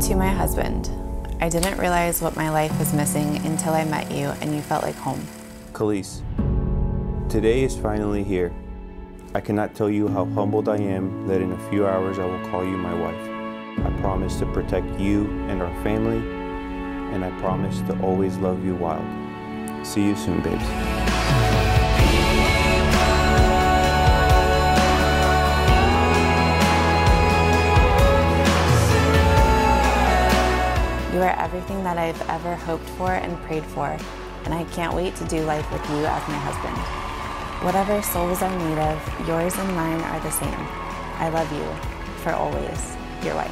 To my husband, I didn't realize what my life was missing until I met you and you felt like home. Calisse, today is finally here. I cannot tell you how humbled I am that in a few hours I will call you my wife. I promise to protect you and our family, and I promise to always love you wild. See you soon, babes. You are everything that I've ever hoped for and prayed for, and I can't wait to do life with you as my husband. Whatever souls are made of, yours and mine are the same. I love you for always, your wife.